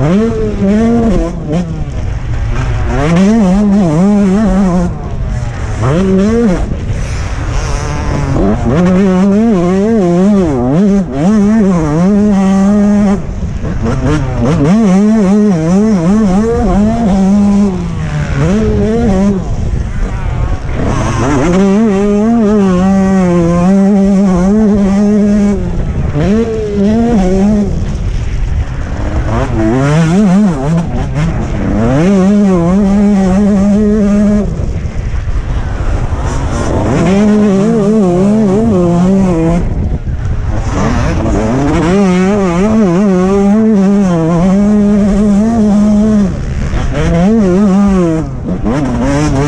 Mm-hmm.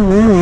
Mm-hmm.